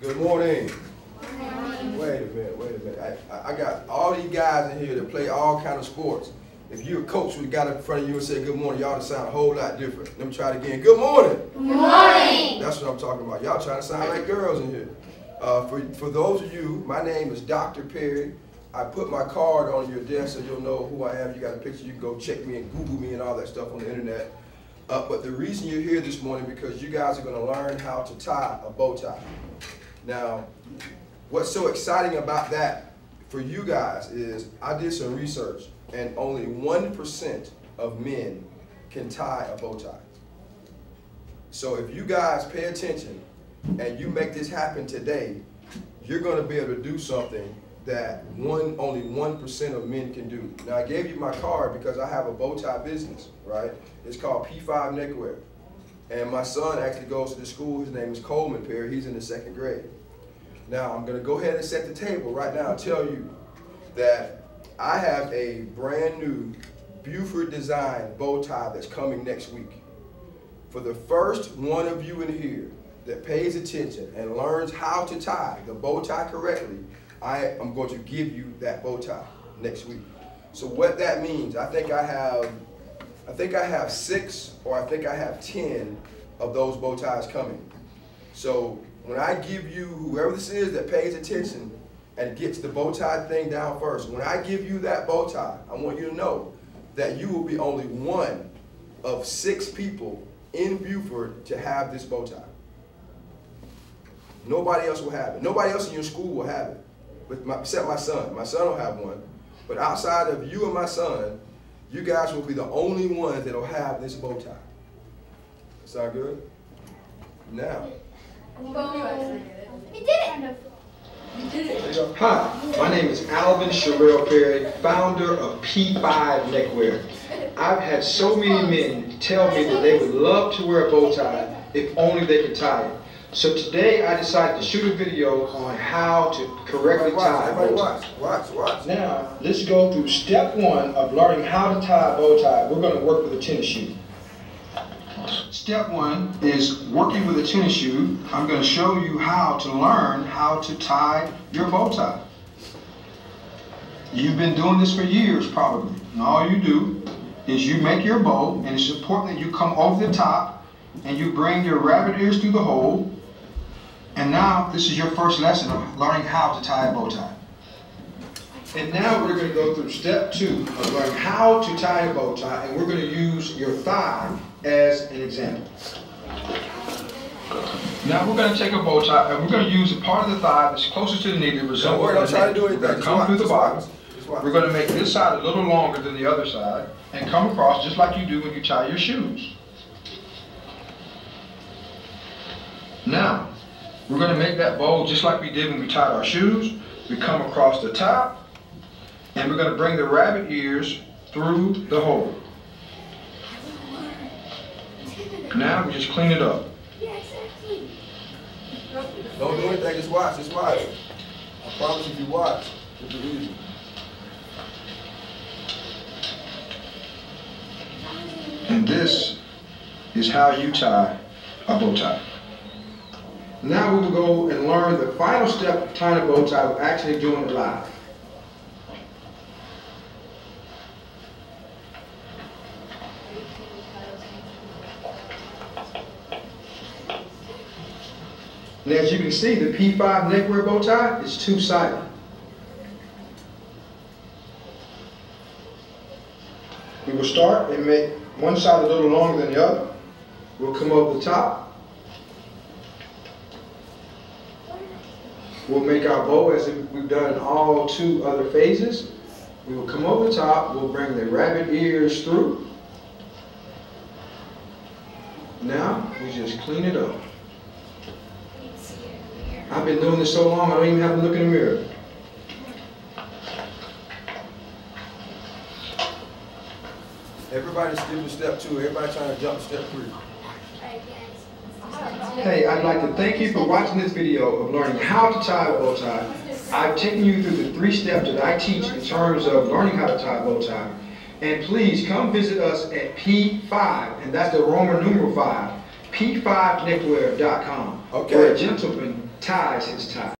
Good morning. Wait a minute, wait a minute. I, I got all these guys in here that play all kind of sports. If you're a coach who got up in front of you and said good morning, y'all to sound a whole lot different. Let me try it again. Good morning. Good morning. That's what I'm talking about. Y'all trying to sound like girls in here. Uh, for, for those of you, my name is Dr. Perry. I put my card on your desk so you'll know who I am. You got a picture, you can go check me and Google me and all that stuff on the internet. Uh, but the reason you're here this morning because you guys are going to learn how to tie a bow tie. Now, what's so exciting about that for you guys is I did some research and only 1% of men can tie a bow tie. So if you guys pay attention and you make this happen today, you're going to be able to do something that one only one percent of men can do. Now I gave you my card because I have a bow tie business, right? It's called P5 Neckwear. And my son actually goes to the school. His name is Coleman Perry. He's in the second grade. Now I'm going to go ahead and set the table right now and tell you that I have a brand new Buford design bow tie that's coming next week. For the first one of you in here that pays attention and learns how to tie the bow tie correctly, I am going to give you that bow tie next week. So what that means, I think I have, I think I have six or I think I have 10 of those bow ties coming. So when I give you, whoever this is that pays attention and gets the bow tie thing down first, when I give you that bow tie, I want you to know that you will be only one of six people in Buford to have this bow tie. Nobody else will have it. Nobody else in your school will have it, my, except my son. My son will have one. But outside of you and my son, you guys will be the only ones that will have this bow tie. Sound good? Now. He did it. Hi, my name is Alvin Sherrill Perry, founder of P5 Neckwear. I've had so many men tell me that they would love to wear a bow tie if only they could tie it. So today I decided to shoot a video on how to correctly tie a bow tie. watch, watch, watch. Now, let's go through step one of learning how to tie a bow tie. We're going to work with a tennis shoe. Step one is working with a tennis shoe. I'm going to show you how to learn how to tie your bow tie. You've been doing this for years probably. And all you do is you make your bow and it's important that you come over the top and you bring your rabbit ears through the hole. And now this is your first lesson of learning how to tie a bow tie. And now we're going to go through step two of learning how to tie a bow tie, and we're going to use your thigh as an example. Now we're going to take a bow tie, and we're going to use a part of the thigh that's closest to the knee that Don't resembles worry, the don't try to do We're anything. going to come watch, through the bottom. watch, just watch. We're going to make this side a little longer than the other side, and come across just like you do when you tie your shoes. Now, we're going to make that bow just like we did when we tied our shoes. We come across the top, and we're going to bring the rabbit ears through the hole. Now we just clean it up. Yeah, exactly. Don't do anything, just watch, just watch. I promise if you watch, it'll be easy. And this is how you tie a bow tie. Now we will go and learn the final step of tying a bow tie, actually doing it live. And as you can see, the P5 neckwear bow tie is two-sided. We will start and make one side a little longer than the other. We'll come over the top. We'll make our bow as if we've done all two other phases. We will come over top. We'll bring the rabbit ears through. Now, we just clean it up. I've been doing this so long, I don't even have to look in the mirror. Everybody's skipping step two, everybody trying to jump step three. Hey, I'd like to thank you for watching this video of learning how to tie a bow tie. I've taken you through the three steps that I teach in terms of learning how to tie a bow tie. And please come visit us at P5, and that's the Roman numeral 5, p5neckwear.com. Okay. Where a gentleman ties his tie.